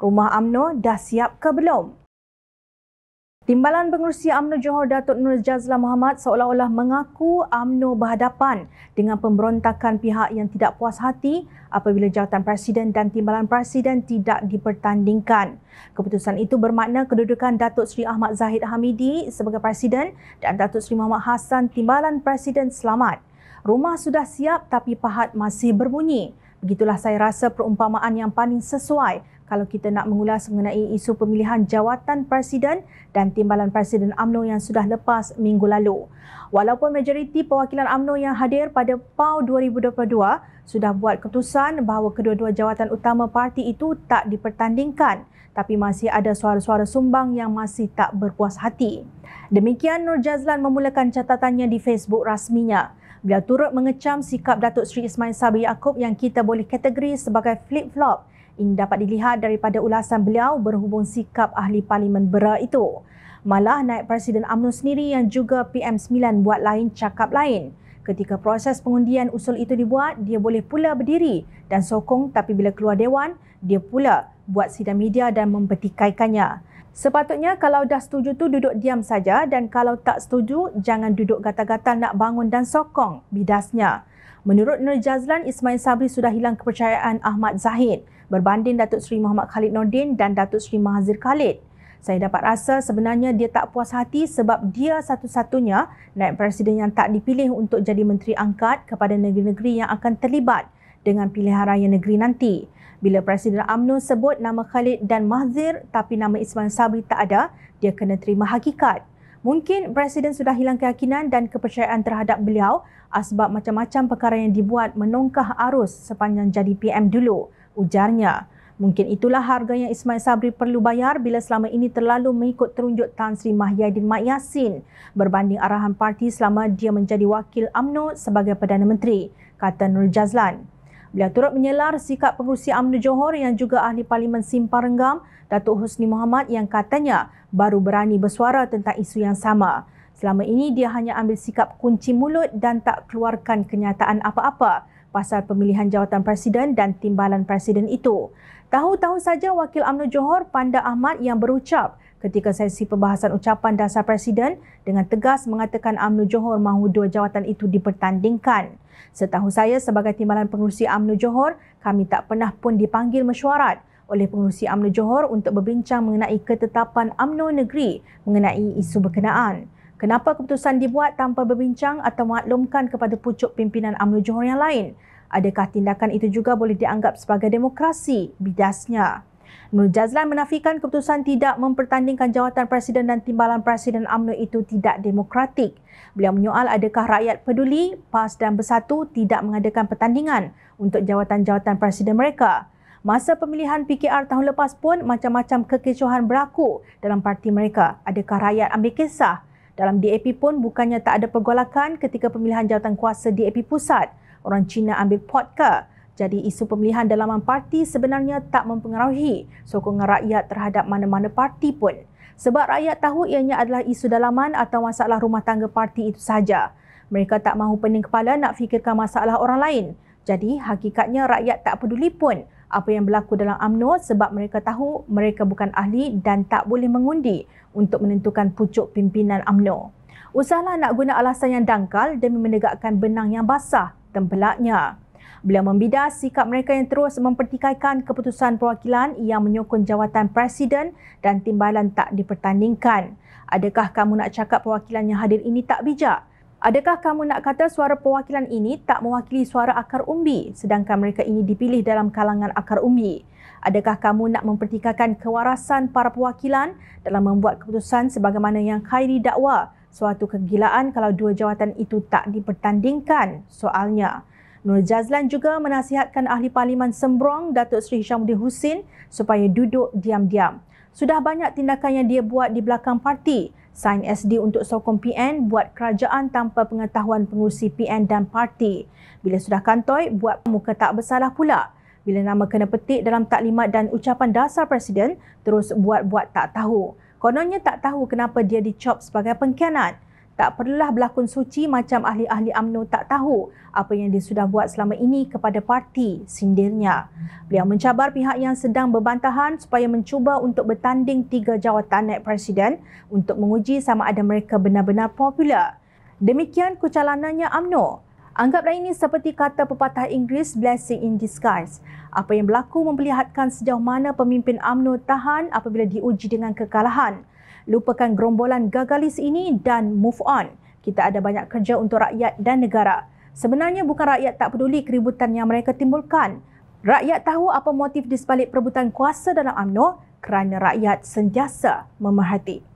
Rumah AMNO dah siap ke belum? Timbalan Pengerusi UMNO Johor Datuk Nur Jazla Muhammad seolah-olah mengaku UMNO berhadapan dengan pemberontakan pihak yang tidak puas hati apabila jawatan Presiden dan Timbalan Presiden tidak dipertandingkan. Keputusan itu bermakna kedudukan Datuk Seri Ahmad Zahid Hamidi sebagai Presiden dan Datuk Seri Muhammad Hassan Timbalan Presiden selamat. Rumah sudah siap tapi pahat masih berbunyi. Begitulah saya rasa perumpamaan yang paling sesuai kalau kita nak mengulas mengenai isu pemilihan jawatan presiden dan timbalan presiden AMNO yang sudah lepas minggu lalu. Walaupun majoriti perwakilan AMNO yang hadir pada PAU 2022 sudah buat keputusan bahawa kedua-dua jawatan utama parti itu tak dipertandingkan tapi masih ada suara-suara sumbang yang masih tak berpuas hati. Demikian Nur Jazlan memulakan catatannya di Facebook rasminya. Beliau turut mengecam sikap Datuk Seri Ismail Sabri Yaakob yang kita boleh kategori sebagai flip-flop ini dapat dilihat daripada ulasan beliau berhubung sikap ahli parlimen Bera itu. Malah naik Presiden UMNO sendiri yang juga PM9 buat lain cakap lain. Ketika proses pengundian usul itu dibuat, dia boleh pula berdiri dan sokong tapi bila keluar dewan, dia pula buat sidang media dan mempertikaikannya. Sepatutnya kalau dah setuju tu duduk diam saja dan kalau tak setuju jangan duduk gatal-gatal nak bangun dan sokong bidasnya. Menurut Nur Jazlan, Ismail Sabri sudah hilang kepercayaan Ahmad Zahid berbanding Datuk Seri Muhammad Khalid Nordin dan Datuk Seri Mahazir Khalid. Saya dapat rasa sebenarnya dia tak puas hati sebab dia satu-satunya naib presiden yang tak dipilih untuk jadi menteri angkat kepada negeri-negeri yang akan terlibat dengan pilihan raya negeri nanti. Bila Presiden AMNO sebut nama Khalid dan Mahzir tapi nama Ismail Sabri tak ada, dia kena terima hakikat. Mungkin Presiden sudah hilang keyakinan dan kepercayaan terhadap beliau sebab macam-macam perkara yang dibuat menongkah arus sepanjang jadi PM dulu ujarnya. Mungkin itulah harga yang Ismail Sabri perlu bayar bila selama ini terlalu mengikut terunjuk Tan Sri Mahyadin Mat Yassin berbanding arahan parti selama dia menjadi wakil AMNO sebagai Perdana Menteri, kata Nur Jazlan. Beliau turut menyelar sikap pengurusi AMNO Johor yang juga ahli Parlimen Simpang Renggam, Datuk Husni Muhammad yang katanya baru berani bersuara tentang isu yang sama. Selama ini dia hanya ambil sikap kunci mulut dan tak keluarkan kenyataan apa-apa pasal pemilihan jawatan presiden dan timbalan presiden itu. Tahu-tahu saja Wakil UMNO Johor Panda Ahmad yang berucap ketika sesi pembahasan ucapan dasar presiden dengan tegas mengatakan UMNO Johor mahu dua jawatan itu dipertandingkan. Setahu saya sebagai timbalan pengurusi UMNO Johor, kami tak pernah pun dipanggil mesyuarat oleh pengurusi UMNO Johor untuk berbincang mengenai ketetapan UMNO negeri mengenai isu berkenaan. Kenapa keputusan dibuat tanpa berbincang atau maklumkan kepada pucuk pimpinan UMNO Johor yang lain? Adakah tindakan itu juga boleh dianggap sebagai demokrasi? Bidasnya. Nur Jazlan menafikan keputusan tidak mempertandingkan jawatan Presiden dan timbalan Presiden UMNO itu tidak demokratik. Beliau menyoal adakah rakyat peduli PAS dan Bersatu tidak mengadakan pertandingan untuk jawatan-jawatan Presiden mereka. Masa pemilihan PKR tahun lepas pun macam-macam kekecohan berlaku dalam parti mereka. Adakah rakyat ambil kisah? Dalam DAP pun bukannya tak ada pergolakan ketika pemilihan jawatan kuasa DAP pusat. Orang Cina ambil pot ke? Jadi isu pemilihan dalaman parti sebenarnya tak mempengaruhi sokongan rakyat terhadap mana-mana parti pun. Sebab rakyat tahu ianya adalah isu dalaman atau masalah rumah tangga parti itu sahaja. Mereka tak mahu pening kepala nak fikirkan masalah orang lain. Jadi hakikatnya rakyat tak peduli pun apa yang berlaku dalam AMNO sebab mereka tahu mereka bukan ahli dan tak boleh mengundi untuk menentukan pucuk pimpinan AMNO. Usahlah nak guna alasan yang dangkal demi menegakkan benang yang basah tempelaknya. Beliau membidas sikap mereka yang terus mempertikaikan keputusan perwakilan yang menyokong jawatan presiden dan timbalan tak dipertandingkan. Adakah kamu nak cakap perwakilan yang hadir ini tak bijak? Adakah kamu nak kata suara perwakilan ini tak mewakili suara akar umbi sedangkan mereka ini dipilih dalam kalangan akar umbi? Adakah kamu nak mempertikaikan kewarasan para perwakilan dalam membuat keputusan sebagaimana yang Khairi dakwa suatu kegilaan kalau dua jawatan itu tak dipertandingkan? Soalnya, Nur Jazlan juga menasihatkan ahli parlimen Sembrong Datuk Seri Hishamuddin Husin supaya duduk diam-diam. Sudah banyak tindakan yang dia buat di belakang parti sign SD untuk sokong PN buat kerajaan tanpa pengetahuan pengurusi PN dan parti. Bila sudah kantoi, buat muka tak bersalah pula. Bila nama kena petik dalam taklimat dan ucapan dasar Presiden, terus buat-buat tak tahu. Kononnya tak tahu kenapa dia dicop sebagai pengkhianat. Tak perlulah berlakon suci macam ahli-ahli AMNO tak tahu apa yang dia sudah buat selama ini kepada parti, sindirnya. Beliau mencabar pihak yang sedang berbantahan supaya mencuba untuk bertanding tiga jawatan naik presiden untuk menguji sama ada mereka benar-benar popular. Demikian kucalanannya AMNO. Anggaplah ini seperti kata pepatah Inggeris blessing in disguise. Apa yang berlaku memperlihatkan sejauh mana pemimpin AMNO tahan apabila diuji dengan kekalahan lupakan gerombolan gagalis ini dan move on. Kita ada banyak kerja untuk rakyat dan negara. Sebenarnya bukan rakyat tak peduli keributan yang mereka timbulkan. Rakyat tahu apa motif di sebalik perebutan kuasa dalam AMNO kerana rakyat sentiasa memerhati.